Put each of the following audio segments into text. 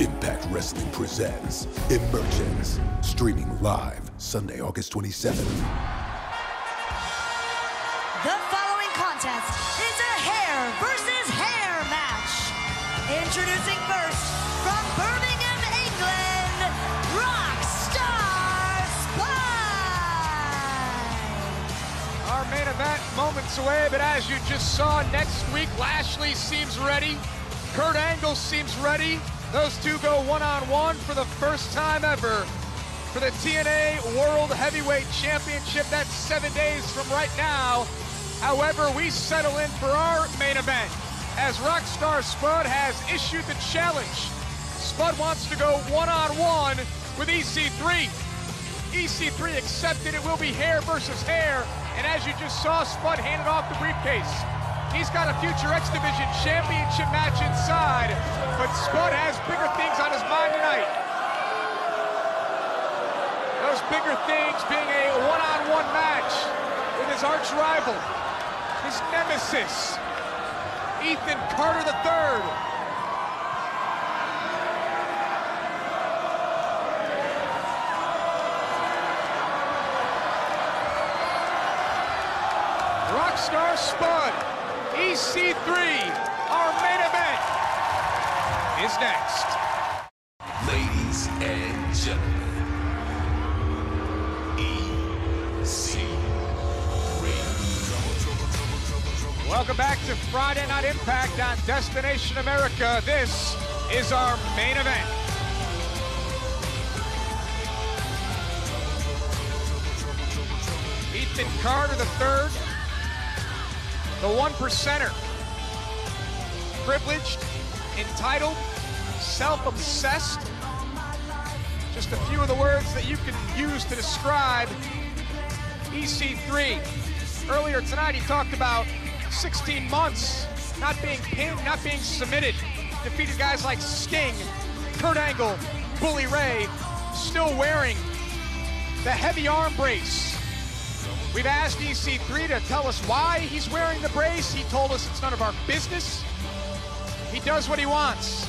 Impact Wrestling presents Emergence, streaming live Sunday, August 27th. The following contest is a hair versus hair match. Introducing first from Birmingham, England, Rockstar Spud. Our main event moments away, but as you just saw, next week Lashley seems ready. Kurt Angle seems ready. Those two go one-on-one for the first time ever for the TNA World Heavyweight Championship. That's seven days from right now. However, we settle in for our main event as Rockstar Spud has issued the challenge. Spud wants to go one-on-one with EC3. EC3 accepted it will be hair versus hair, and as you just saw, Spud handed off the briefcase. He's got a future X Division championship match inside, but Spud has bigger things on his mind tonight. Those bigger things being a one-on-one match with his arch rival, his nemesis, Ethan Carter III. Rockstar Spud, EC3, our main event, is next. Ladies and gentlemen, EC3. Welcome back to Friday Night Impact on Destination America. This is our main event. Ethan Carter III, the one percenter. Privileged, entitled, self-obsessed. Just a few of the words that you can use to describe EC3. Earlier tonight, he talked about 16 months not being pinned, not being submitted. Defeated guys like Sting, Kurt Angle, Bully Ray, still wearing the heavy arm brace. We've asked EC3 to tell us why he's wearing the brace. He told us it's none of our business. He does what he wants.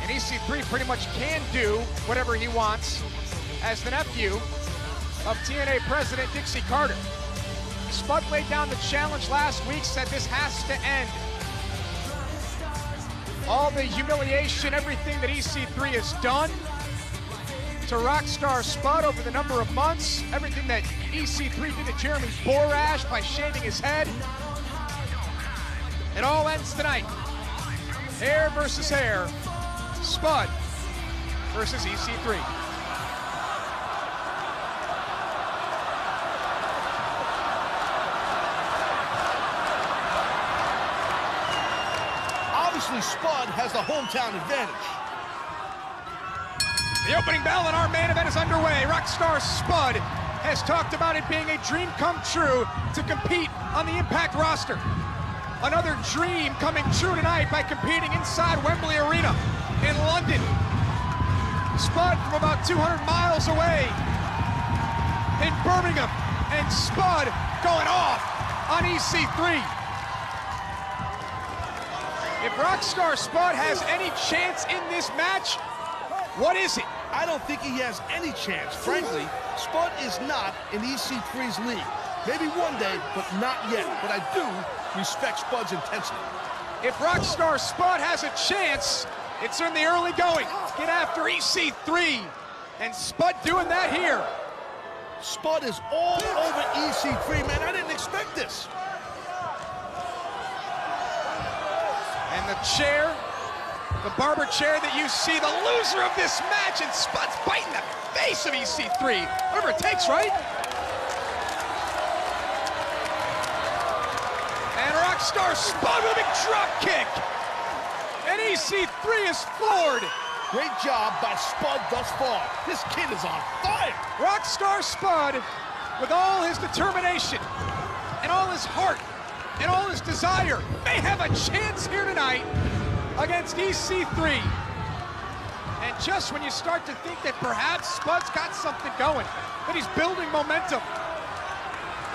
And EC3 pretty much can do whatever he wants as the nephew of TNA President Dixie Carter. Spud laid down the challenge last week, said this has to end. All the humiliation, everything that EC3 has done to Rockstar Spud over the number of months, everything that EC3 did to Jeremy Borash by shaving his head. It all ends tonight. Hair versus hair. Spud versus EC3. Obviously, Spud has the hometown advantage. The opening bell in our main event is underway. Rockstar Spud has talked about it being a dream come true to compete on the Impact roster. Another dream coming true tonight by competing inside Wembley Arena in London. Spud from about 200 miles away in Birmingham, and Spud going off on EC3. If Rockstar Spud has any chance in this match, what is it? I don't think he has any chance. Frankly, Spud is not in EC3's league. Maybe one day, but not yet. But I do respect Spud's intensity. If Rockstar Spud has a chance, it's in the early going. Get after EC3. And Spud doing that here. Spud is all over EC3, man. I didn't expect this. And the chair, the barber chair that you see, the loser of this match, and Spud's biting the face of EC3. Whatever it takes, right? And Rockstar Spud with a big drop kick. And EC3 is floored. Great job by Spud thus far. This kid is on fire. Rockstar Spud, with all his determination and all his heart and all his desire, may have a chance here tonight against EC3. And just when you start to think that perhaps Spud's got something going, that he's building momentum,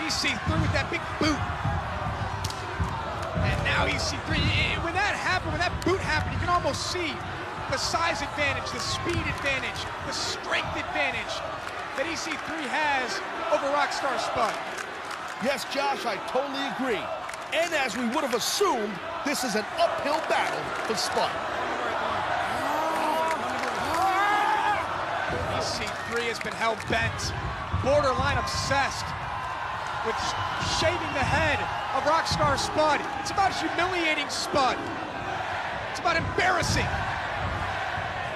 EC3 with that big boot. And now now EC3, eh, when that happened, when that boot happened, you can almost see the size advantage, the speed advantage, the strength advantage that EC3 has over Rockstar Spud. Yes, Josh, I totally agree. And as we would have assumed, this is an uphill battle for Spud. EC3 has been held bent, borderline obsessed with shaving the head of Rockstar Spud. It's about humiliating Spud. It's about embarrassing.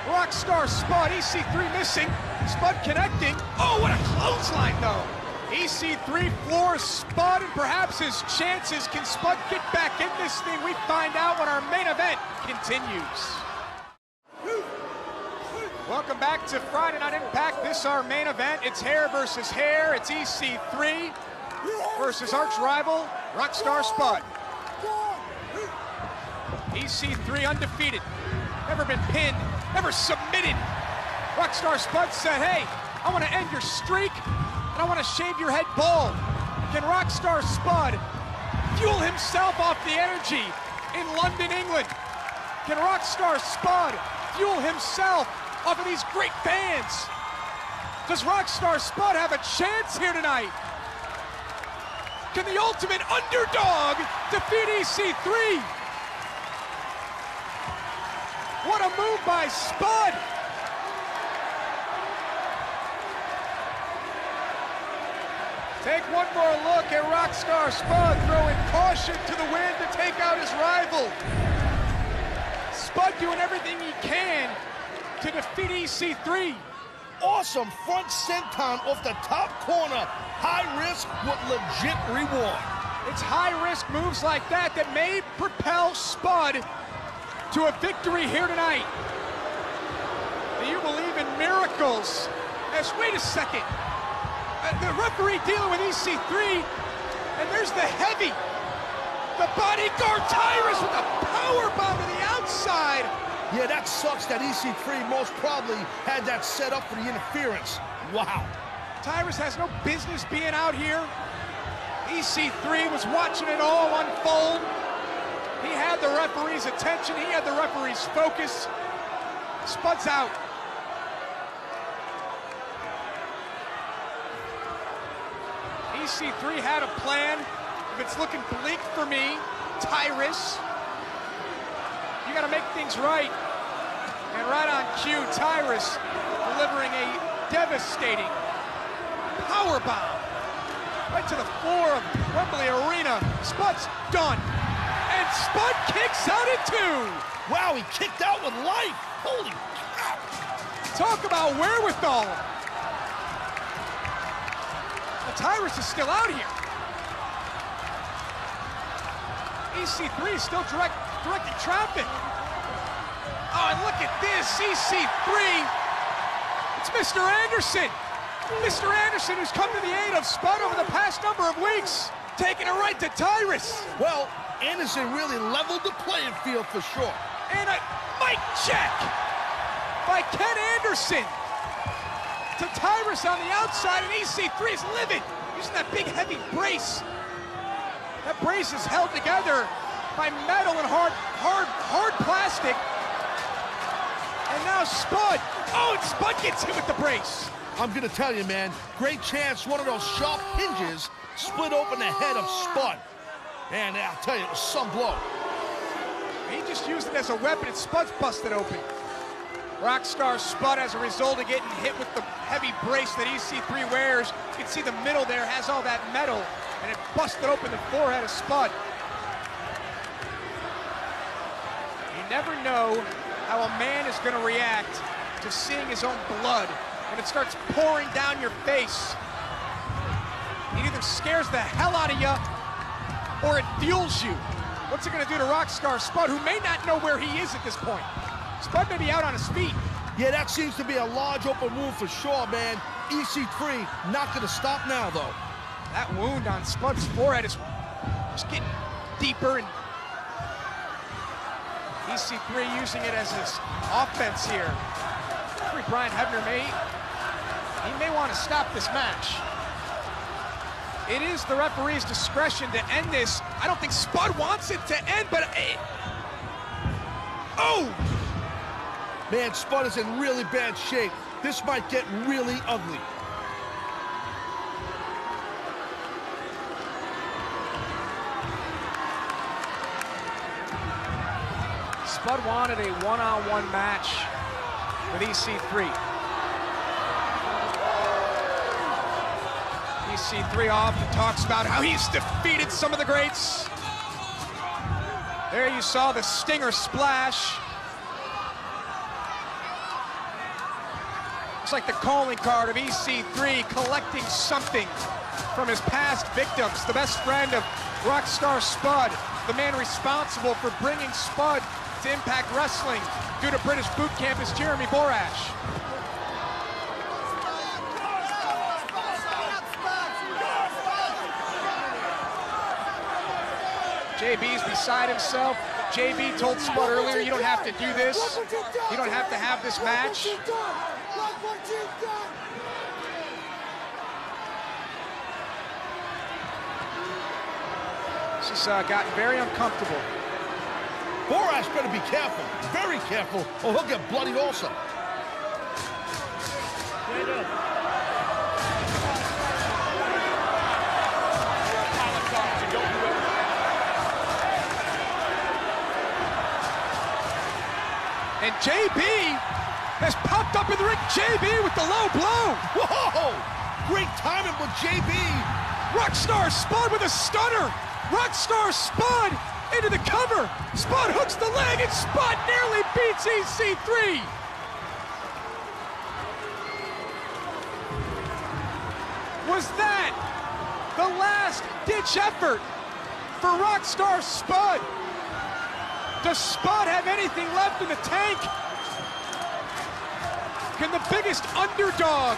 Rockstar Spud, EC3 missing, Spud connecting. Oh, what a clothesline though. EC3 floors Spud and perhaps his chances. Can Spud get back in this thing? We find out when our main event continues. Welcome back to Friday Night Impact. This our main event. It's hair versus hair. It's EC3 versus arch rival Rockstar Spud. EC3 undefeated, never been pinned, never submitted. Rockstar Spud said, hey, I want to end your streak I want to shave your head bald. Can Rockstar Spud fuel himself off the energy in London, England? Can Rockstar Spud fuel himself off of these great fans? Does Rockstar Spud have a chance here tonight? Can the ultimate underdog defeat EC3? What a move by Spud! Take one more look at Rockstar Spud throwing caution to the wind to take out his rival. Spud doing everything he can to defeat EC3. Awesome front senton off the top corner. High risk with legit reward. It's high risk moves like that that may propel Spud to a victory here tonight. Do you believe in miracles? As wait a second. The referee dealing with EC3, and there's the heavy. The bodyguard Tyrus with a power bomb to the outside. Yeah, that sucks that EC3 most probably had that set up for the interference. Wow. Tyrus has no business being out here. EC3 was watching it all unfold. He had the referee's attention. He had the referee's focus. Spud's out. EC3 had a plan. If it's looking bleak for me, Tyrus, you got to make things right. And right on cue, Tyrus delivering a devastating power bomb right to the floor of Wembley Arena. Spud's done. And Spud kicks out at two. Wow, he kicked out with life. Holy crap. Talk about wherewithal. Tyrus is still out here. EC3 is still direct, directing traffic. Oh, and look at this, EC3. It's Mr. Anderson. Mr. Anderson who's come to the aid of Spud over the past number of weeks, taking it right to Tyrus. Well, Anderson really leveled the playing field for sure. And a mic check by Ken Anderson to Tyrus on the outside, and EC3 is livid, using that big heavy brace. That brace is held together by metal and hard, hard, hard plastic. And now Spud. Oh, and Spud gets hit with the brace. I'm gonna tell you, man, great chance one of those sharp hinges split open the head of Spud. And I'll tell you, it was some blow. He just used it as a weapon, and Spud's busted open. Rockstar Spud, as a result of getting hit with the heavy brace that EC3 wears, you can see the middle there has all that metal, and it busted open the forehead of Spud. You never know how a man is going to react to seeing his own blood when it starts pouring down your face. It either scares the hell out of you or it fuels you. What's it going to do to Rockstar Spud, who may not know where he is at this point? Spud may be out on his feet. Yeah, that seems to be a large open wound for sure, man. EC3 not gonna stop now, though. That wound on Spud's forehead is just getting deeper and EC3 using it as his offense here. Referee Brian Hebner may, he may want to stop this match. It is the referee's discretion to end this. I don't think Spud wants it to end, but... It... Oh! Man, Spud is in really bad shape. This might get really ugly. Spud wanted a one-on-one -on -one match with EC3. EC3 often talks about how he's defeated some of the greats. There you saw the Stinger splash. Looks like the calling card of EC3 collecting something from his past victims. The best friend of Rockstar Spud, the man responsible for bringing Spud to Impact Wrestling due to British boot camp is Jeremy Borash. JB's beside himself. JB told Spud earlier, you don't have to do this. You don't have to have this match. She's uh, gotten very uncomfortable. Borash better be careful, very careful, or he'll get bloodied also. And JB has popped up in the ring. JB with the low blow. Whoa! Great timing with JB. Rockstar Spud with a stunner. Rockstar Spud into the cover. Spud hooks the leg, and Spud nearly beats EC3. Was that the last ditch effort for Rockstar Spud? Does Spud have anything left in the tank? Can the biggest underdog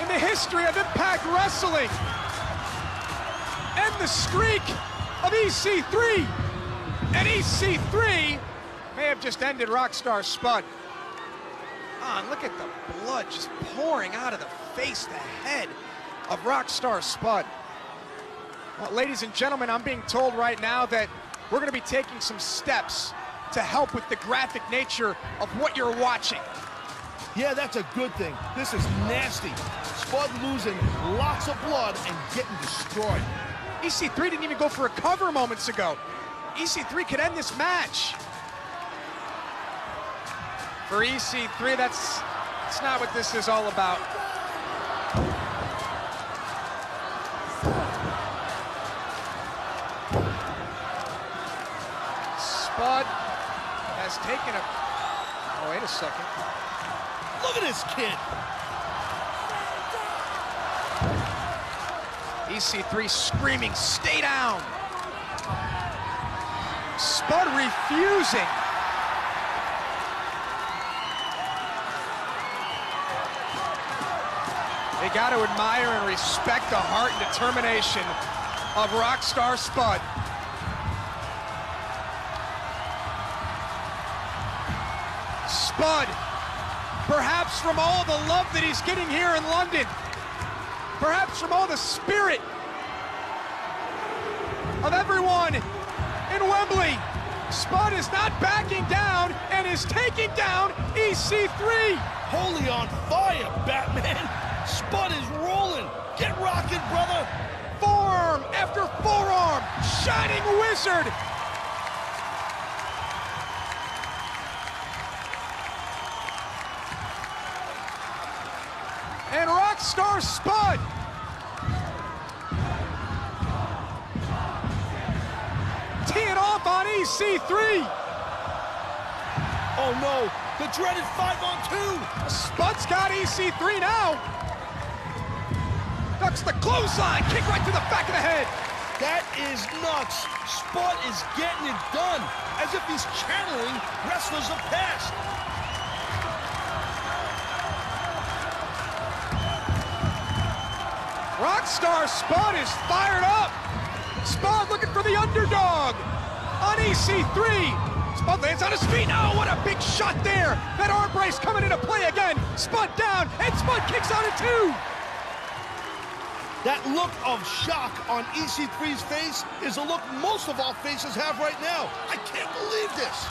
in the history of Impact Wrestling the streak of EC3. And EC3 may have just ended Rockstar Spud. Ah, look at the blood just pouring out of the face, the head of Rockstar Spud. Well, ladies and gentlemen, I'm being told right now that we're going to be taking some steps to help with the graphic nature of what you're watching. Yeah, that's a good thing. This is nasty. Spud losing lots of blood and getting destroyed. EC3 didn't even go for a cover moments ago. EC3 could end this match. For EC3, that's, that's not what this is all about. Spud has taken a... Oh, wait a second. Look at this kid. EC3 screaming, stay down. Spud refusing. They got to admire and respect the heart and determination of Rockstar Spud. Spud, perhaps from all the love that he's getting here in London, perhaps from all the spirit of everyone in Wembley. Spud is not backing down and is taking down EC3. Holy on fire, Batman. Spud is rolling. Get rocking, brother. Forearm after forearm. Shining Wizard. And Rockstar Spud teeing off on EC3. Oh no, the dreaded five on two. Spud's got EC3 now. Ducks the clothesline, kick right to the back of the head. That is nuts. Spud is getting it done, as if he's channeling wrestlers of past. Rockstar Spud is fired up. Spud looking for the underdog on EC3. Spud lands on his feet. Oh, what a big shot there. That arm brace coming into play again. Spud down, and Spud kicks out at two. That look of shock on EC3's face is a look most of our faces have right now. I can't believe this.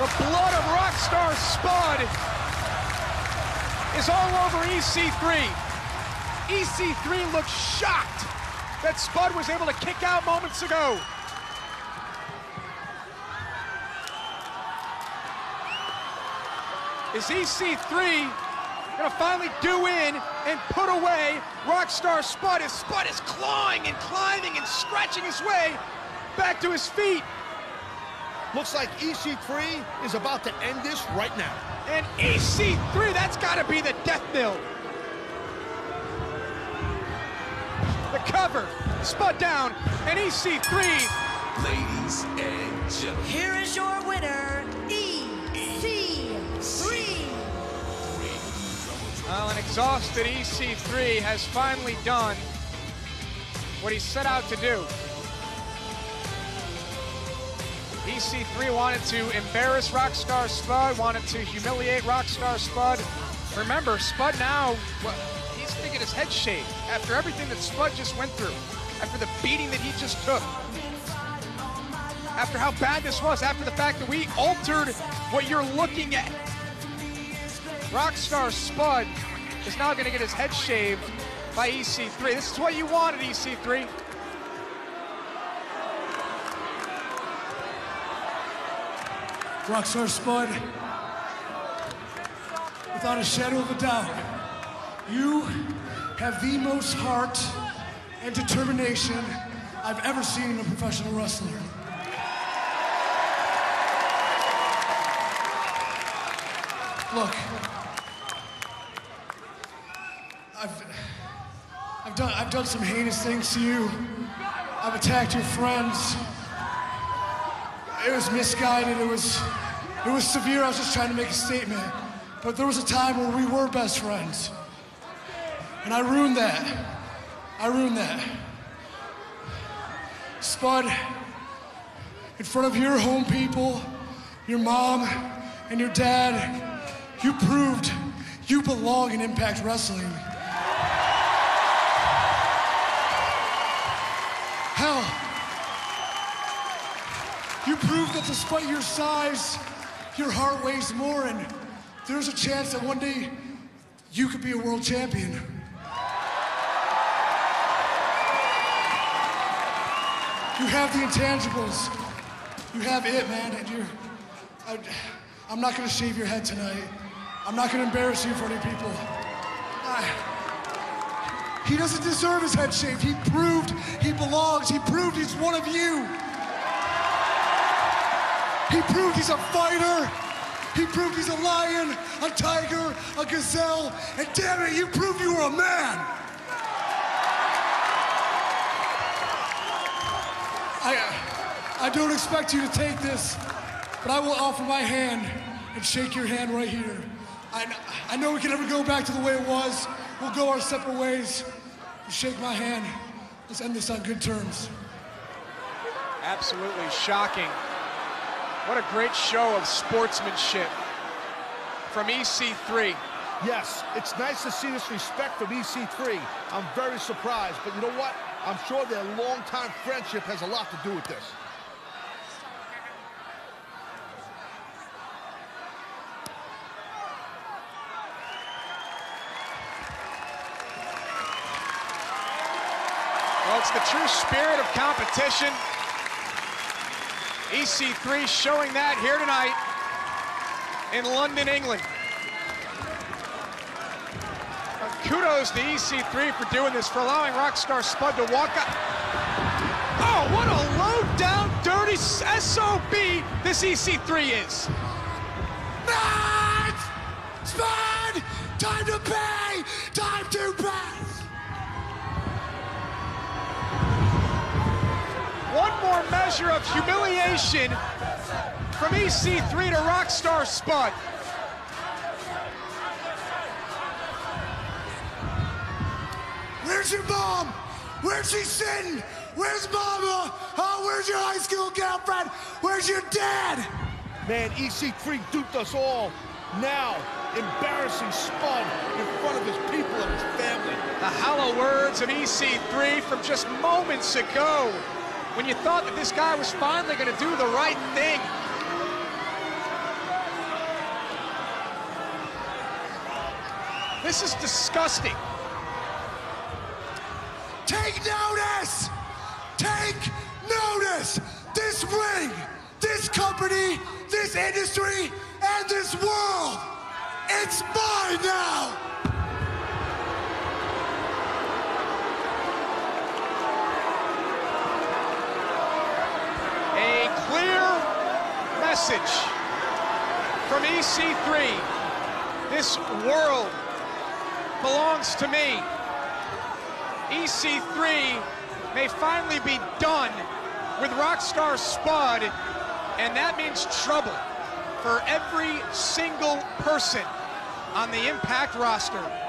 The blood of Rockstar Spud is all over EC3. EC3 looks shocked that Spud was able to kick out moments ago. Is EC3 gonna finally do in and put away Rockstar Spud as Spud is clawing and climbing and scratching his way back to his feet. Looks like EC3 is about to end this right now. And EC3, that's gotta be the death knell. Cover, Spud down, and EC3. Ladies and gentlemen. Here is your winner, EC3. Well, an exhausted EC3 has finally done what he set out to do. EC3 wanted to embarrass Rockstar Spud, wanted to humiliate Rockstar Spud. Remember, Spud now, his head shaved after everything that Spud just went through, after the beating that he just took, after how bad this was, after the fact that we altered what you're looking at. Rockstar Spud is now going to get his head shaved by EC3. This is what you wanted, EC3. Rockstar Spud, without a shadow of a doubt, you have the most heart and determination I've ever seen in a professional wrestler. Look, I've, I've done, I've done some heinous things to you. I've attacked your friends. It was misguided. It was, it was severe. I was just trying to make a statement. But there was a time where we were best friends. And I ruined that. I ruined that. Spud, in front of your home people, your mom, and your dad, you proved you belong in Impact Wrestling. Hell, you proved that despite your size, your heart weighs more, and there's a chance that one day you could be a world champion. You have the intangibles. You have it, man, and you're. I, I'm not gonna shave your head tonight. I'm not gonna embarrass you for any people. I, he doesn't deserve his head shaved. He proved he belongs. He proved he's one of you. He proved he's a fighter. He proved he's a lion, a tiger, a gazelle, and damn it, you proved you were a man. I, I don't expect you to take this, but I will offer my hand and shake your hand right here. I, I know we can never go back to the way it was. We'll go our separate ways. You shake my hand. Let's end this on good terms. Absolutely shocking. What a great show of sportsmanship from E EC3. Yes, it's nice to see this respect from EC3. I'm very surprised, but you know what? I'm sure their long-time friendship has a lot to do with this. Well, it's the true spirit of competition. EC3 showing that here tonight in London, England. Uh, Kudos to EC3 for doing this, for allowing Rockstar Spud to walk up. Oh, what a low down, dirty SOB this EC3 is. Not! Spud! Time to pay! Time to pay! One more measure of humiliation from EC3 to Rockstar Spud. Where's your mom? Where's she sitting? Where's mama? Oh, where's your high school girlfriend? Where's your dad? Man, EC3 duped us all. now embarrassing Spud in front of his people and his family. The hollow words of EC3 from just moments ago when you thought that this guy was finally going to do the right thing. This is disgusting. Take notice! Take notice! This ring, this company, this industry, and this world, it's mine now! A clear message from EC3. This world belongs to me. EC3 may finally be done with Rockstar Spud, and that means trouble for every single person on the Impact roster.